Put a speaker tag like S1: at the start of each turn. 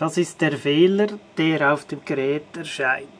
S1: Das ist der Fehler, der auf dem Gerät erscheint.